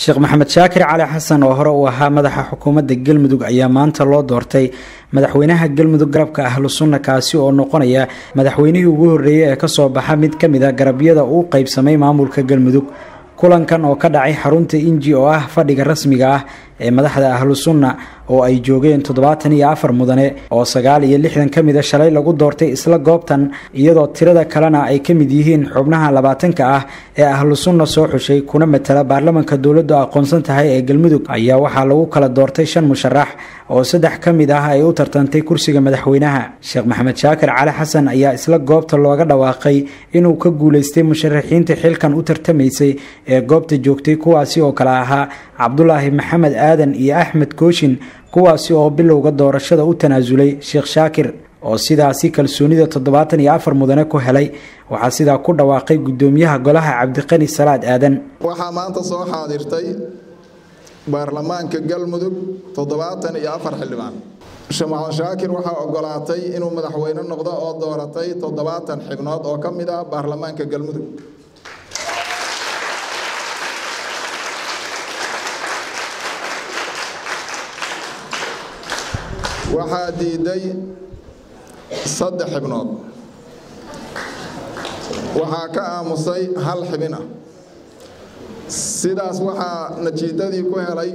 sheekh maxamed shaakir cali xasan oo hore uu ahaa madaxa xukuumadda galmudug ayaa maanta loo doortay madaxweynaha galmudug garabka ahlu sunna kaasi oo noqonaya madaxweynihii ugu horreeyey ee ka soo baxa mid ka mid a garabyada uu qeybsamay maamulka galmudug. Kulankan oo ka dhacay xarunta inji oo ah fadhiga rasmiga ah ee madaxda ahlu sunna oo ay joogeen toddobaatan iyo afar mudane oo sagaal iyo lixdan ka mida shalay lagu doortay isla goobtan iyadoo tirada kalena ay ka mid yihiin xubnaha labaatanka ah ee ahlu sunna soo xushay kuna matala baarlamanka dowladdu aqoonsan tahay ee galmudug. Ayaa waxaa lagu kala doortay shan musharax oo saddex ka mid ah ay u tartantay kursiga madaxweynaha. Sheekh maxamed shaakir cali xasan ayaa isla goobta looga dhawaaqay inuu ka guuleystay musharaxiinta xilkan u tartamaysay ee goobta joogtay kuwaasi oo kale ahaa cabdulaahi maxamed aadan iyo axmed kooshin kuwaasi oo bilowga doorashada u tanaasulay sheekh shaakir oo sidaasi kalsoonida toddobaatan iyo afar mudane ku helay waxaa sidaa ku dhawaaqay guddoomiyaha golaha cabdiqani salaad aadan. Waxaa maanta soo xaadirtay baarlamaanka galmudug toddobaatan iyo afar xildhibaan. Sheekh shaakir waxaa ogolaatay inuu madaxweyne noqdo oo dooratay toddobaatan xibnood oo ka mid ah baarlamaanka galmudug waxaa diiday saddex xibnood. Waxaa ka aamusay hal xibin ah. Sidaas waxaa natiijadii ku helay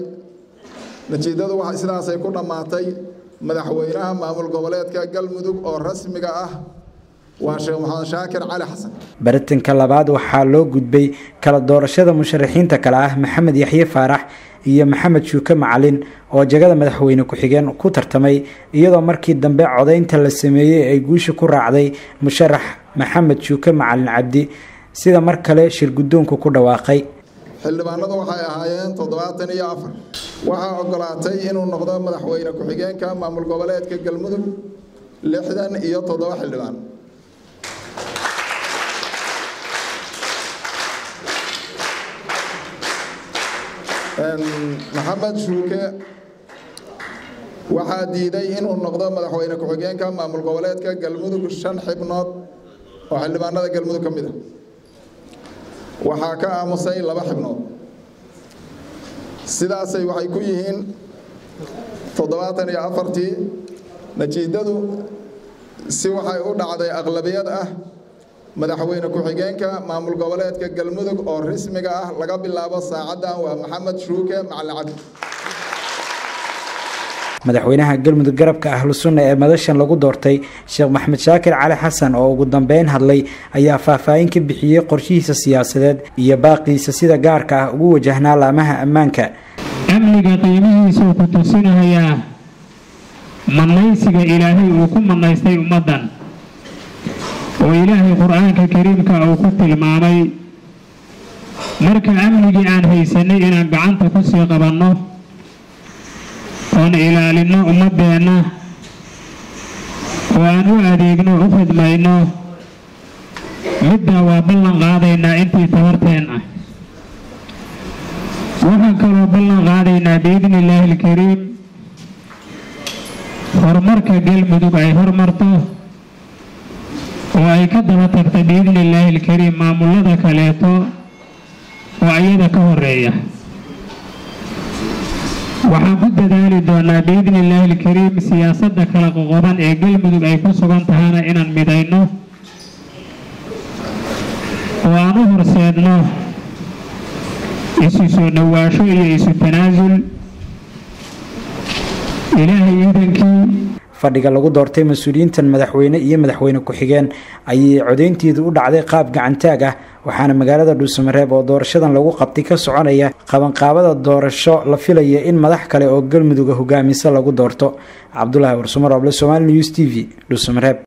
natiijadu sidaasay ku dhammaatay madaxweynaha maamul goboleedka galmudug oo rasmiga ah waa sheekh maxamed shaakir cali xasan. Baritanka labaad waxaa loo gudbay kala doorashada musharaxiinta kale ah maxamed yaxye faarax iyo maxamed shuuke macalin oo jagada madaxweyne ku-xigeen ku tartamay iyadoo markii dambe codaynta la sameeyey ay guusha ku raacday musharax maxamed shuuke macalin cabdi sida mar kale shir guddoonku ku dhawaaqay. Xildhibaanadu waxay ahaayeen toddobaatan iyo afar. Waxaa ogolaatay inuu noqdo madaxweyne ku-xigeenka maamul goboleedka galmudug lixdan iyo toddoba xildhibaan maxamed shuuke waxaa diiday inuu noqdo madaxweyne ku-xigeenka maamul goboleedka galmudug shan xibnood oo xildhibaanada galmudug ka mid a waxaa ka aamusay laba xibnood. Sidaasay waxay ku yihiin toddobaatan iyo afartii natiijadu si waxay u dhacday aqlabiyad ah madaxweyne ku-xigeenka maamul goboleedka galmudug oo rasmiga ah laga bilaabo saacaddan waa maxamed shuuke macalin cabdi madaxweynaha galmudug garabka ahlu sunna ee madashan lagu doortay sheekh maxamed shaakir cali xasan oo ugu dambeyn hadlay ayaa faahfaahin ka bixiyey qorshihiisa siyaasadeed iyo baaqiisa sida gaarka ah ugu wajahnaa laamaha ammaanka. Amniga qiimihiisuu ku tusinayaa manaysiga ilaahay uu ku manaystay ummaddan oo ilaahay qur'aanka kariimka uu ku tilmaamay marka amnigii aan haysanay inaan gacanta ku sii qabanno oon ilaalinno ummaddeenna oo aan u adeegno u khidmayno middaa waa ballan qaadaynaa intii tabarteen ah. Waxaan kaloo ballan qaadaynaa biidni illaahi alkariim. Horumarka galmudug ay hormarto oo ay ka daba biidni illaahi alkariim maamullada kaleeto oo ayada ka horreeya waxaan ku dadaali doonaa biidni illaahi alkariim siyaasadda kala qoqoban ee galmudug ay ku sugan tahana inaan midayno. Oo aan u horseedno isu soo dhowaasho iyo isu tanaasul ilaahay iidankii fadhiga lagu doortay mas'uuliyiintan madaxweyne iyo madaxweyne ku-xigeen ayay codaynteedu u dhacday qaab gacantaag ah waxaana magaalada dhuusamareeb oo doorashadan lagu qabtay ka soconaya qabanqaabada doorasho la filaya in madax kale oo galmuduga hogaamisa lagu doorto. Cabdulaahi warsumar oble somaali news t v dhuusamareeb